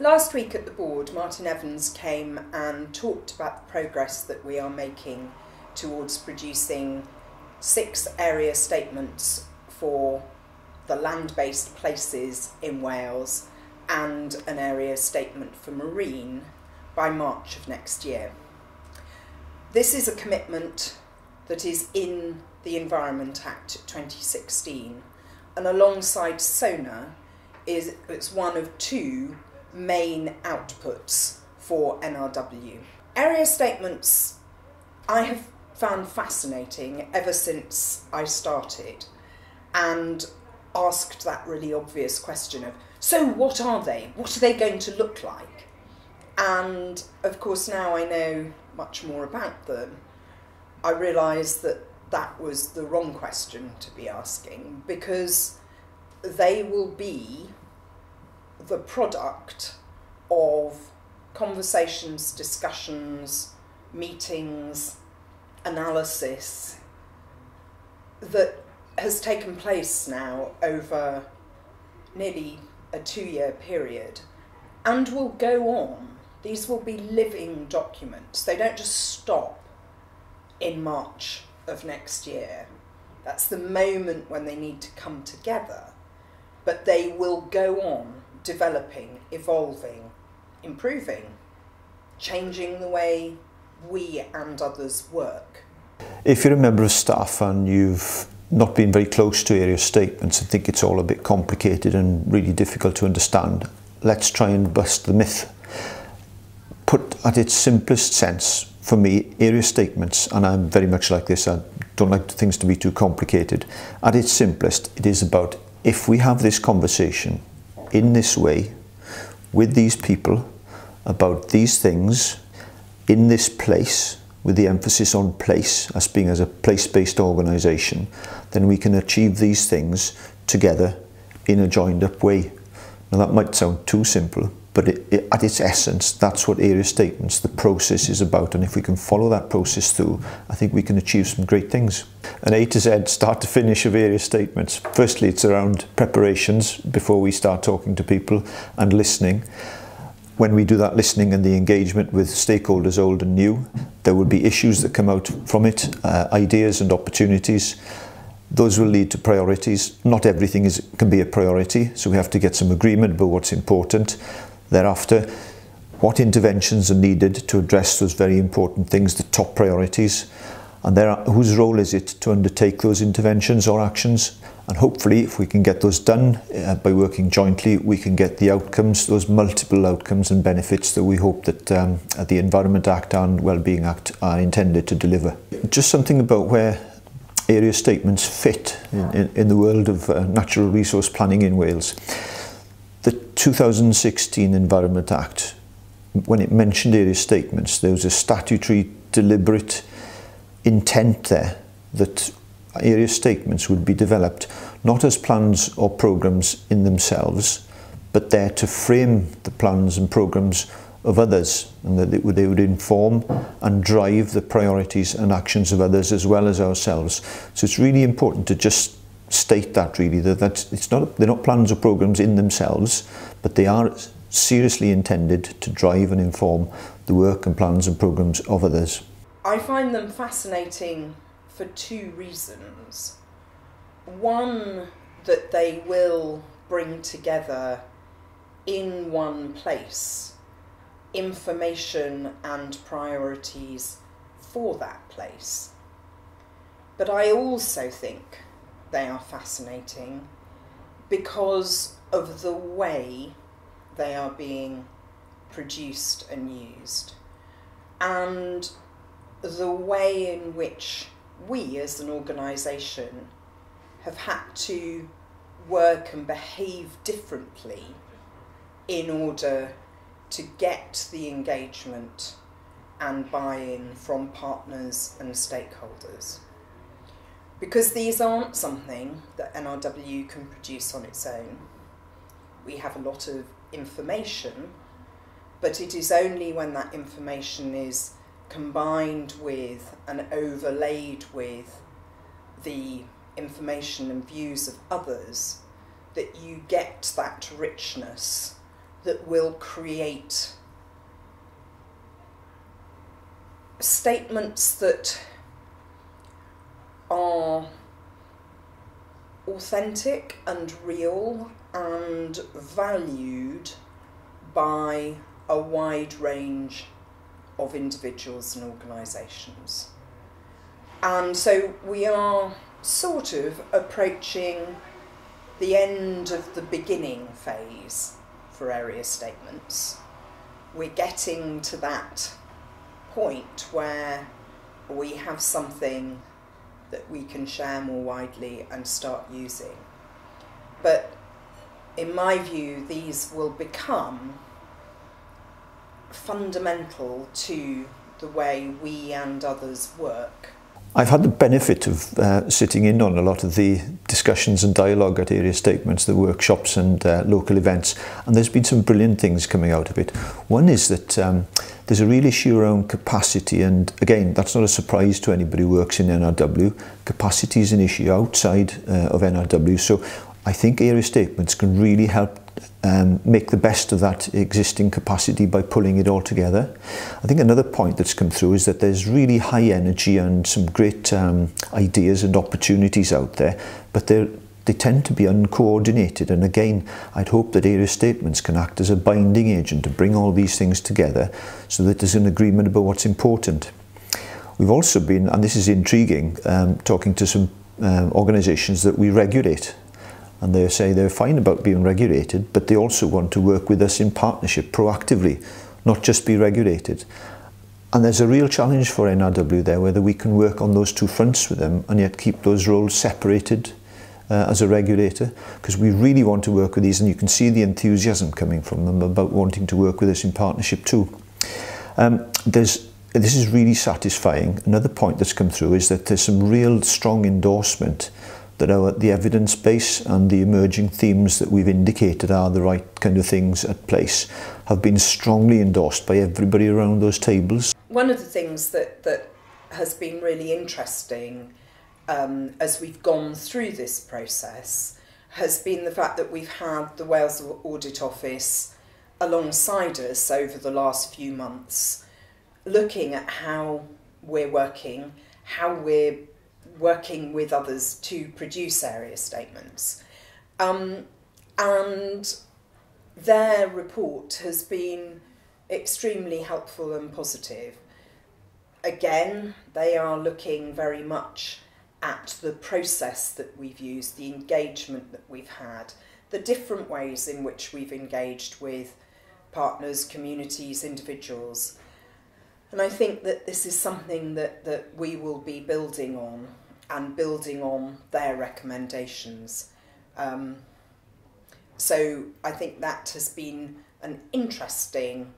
Last week at the board, Martyn Evans came and talked about the progress that we are making towards producing six area statements for the land based places in Wales and an area statement for marine by March of next year. This is a commitment that is in the Environment Act 2016 and alongside SoNaRR is it's one of two main outputs for NRW. Area statements I have found fascinating ever since I started and asked that really obvious question of so what are they? What are they going to look like? And of course, now I know much more about them. I realise that that was the wrong question to be asking because they will be the product of conversations, discussions, meetings, analysis that has taken place now over nearly a two year period and will go on. These will be living documents. They don't just stop in March of next year. That's the moment when they need to come together. But they will go on developing, evolving, improving, changing the way we and others work. If you're a member of staff and you've not been very close to area statements and think it's all a bit complicated and really difficult to understand, let's try and bust the myth. Put at its simplest sense, for me, area statements, and I'm very much like this, I don't like things to be too complicated. At its simplest, it is about if we have this conversation in this way with these people about these things in this place with the emphasis on place as being as a place-based organization then we can achieve these things together in a joined up way. Now that might sound too simple but it, it, at its essence, that's what area statements, the process is about. And if we can follow that process through, I think we can achieve some great things. An A to Z, start to finish of area statements. Firstly, it's around preparations before we start talking to people and listening. When we do that listening and the engagement with stakeholders, old and new, there will be issues that come out from it, uh, ideas and opportunities. Those will lead to priorities. Not everything is, can be a priority, so we have to get some agreement about what's important. thereafter. What interventions are needed to address those very important things, the top priorities, and there are, whose role is it to undertake those interventions or actions? And hopefully, if we can get those done uh, by working jointly, we can get the outcomes, those multiple outcomes and benefits that we hope that um, uh, the Environment Act and Wellbeing Act are intended to deliver. Just something about where area statements fit in, in, in the world of uh, natural resource planning in Wales the 2016 Environment Act, when it mentioned area statements, there was a statutory deliberate intent there that area statements would be developed not as plans or programs in themselves, but there to frame the plans and programs of others and that they would, they would inform and drive the priorities and actions of others as well as ourselves. So it's really important to just state that really that that's, it's not they're not plans or programs in themselves but they are seriously intended to drive and inform the work and plans and programs of others. I find them fascinating for two reasons. One that they will bring together in one place information and priorities for that place. But I also think they are fascinating because of the way they are being produced and used and the way in which we as an organisation have had to work and behave differently in order to get the engagement and buy in from partners and stakeholders because these aren't something that NRW can produce on its own. We have a lot of information, but it is only when that information is combined with and overlaid with the information and views of others that you get that richness that will create statements that are authentic and real and valued by a wide range of individuals and organisations. And so we are sort of approaching the end of the beginning phase for area statements. We're getting to that point where we have something that we can share more widely and start using. But in my view, these will become fundamental to the way we and others work. I've had the benefit of uh, sitting in on a lot of the discussions and dialogue at area statements, the workshops and uh, local events, and there's been some brilliant things coming out of it. One is that um, there's a real issue around capacity, and again, that's not a surprise to anybody who works in NRW. Capacity is an issue outside uh, of NRW, so I think area statements can really help um, make the best of that existing capacity by pulling it all together. I think another point that's come through is that there's really high energy and some great um, ideas and opportunities out there, but they're they tend to be uncoordinated and again I'd hope that area statements can act as a binding agent to bring all these things together so that there's an agreement about what's important. We've also been, and this is intriguing, um, talking to some um, organisations that we regulate and they say they're fine about being regulated, but they also want to work with us in partnership proactively, not just be regulated. And there's a real challenge for NRW there, whether we can work on those two fronts with them and yet keep those roles separated uh, as a regulator, because we really want to work with these and you can see the enthusiasm coming from them about wanting to work with us in partnership too. Um, there's this is really satisfying. Another point that's come through is that there's some real strong endorsement that our, the evidence base and the emerging themes that we've indicated are the right kind of things at place have been strongly endorsed by everybody around those tables. One of the things that, that has been really interesting um, as we've gone through this process has been the fact that we've had the Wales Audit Office alongside us over the last few months looking at how we're working, how we're working with others to produce area statements. Um, and their report has been extremely helpful and positive. Again, they are looking very much at the process that we've used, the engagement that we've had, the different ways in which we've engaged with partners, communities, individuals. And I think that this is something that, that we will be building on and building on their recommendations. Um, so I think that has been an interesting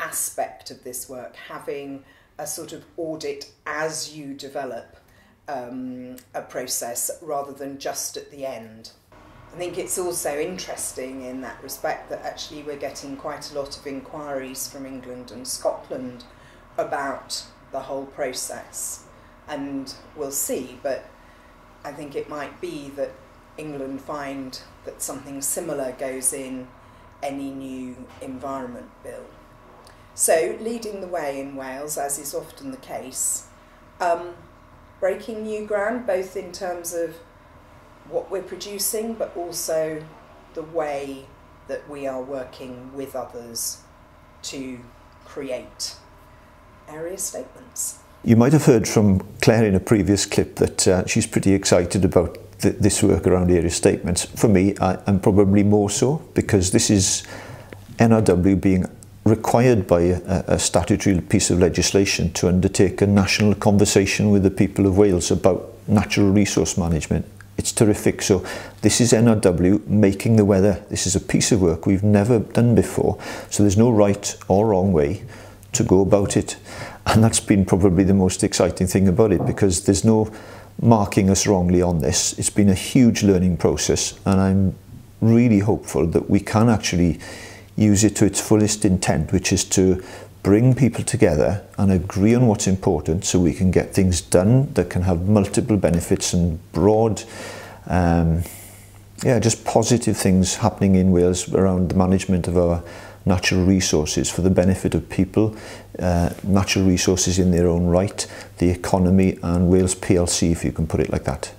aspect of this work, having a sort of audit as you develop um, a process rather than just at the end. I think it's also interesting in that respect that actually we're getting quite a lot of inquiries from England and Scotland about the whole process and we'll see. But I think it might be that England find that something similar goes in any new environment bill. So, leading the way in Wales, as is often the case, um, breaking new ground, both in terms of what we're producing, but also the way that we are working with others to create area statements. You might have heard from Claire in a previous clip that uh, she's pretty excited about th this work around area statements. For me, I, I'm probably more so because this is NRW being required by a, a statutory piece of legislation to undertake a national conversation with the people of Wales about natural resource management. It's terrific. So this is NRW making the weather. This is a piece of work we've never done before. So there's no right or wrong way. To go about it. And that's been probably the most exciting thing about it because there's no marking us wrongly on this. It's been a huge learning process and I'm really hopeful that we can actually use it to its fullest intent, which is to bring people together and agree on what's important so we can get things done that can have multiple benefits and broad um, yeah, just positive things happening in Wales around the management of our natural resources for the benefit of people, uh, natural resources in their own right, the economy and Wales PLC, if you can put it like that.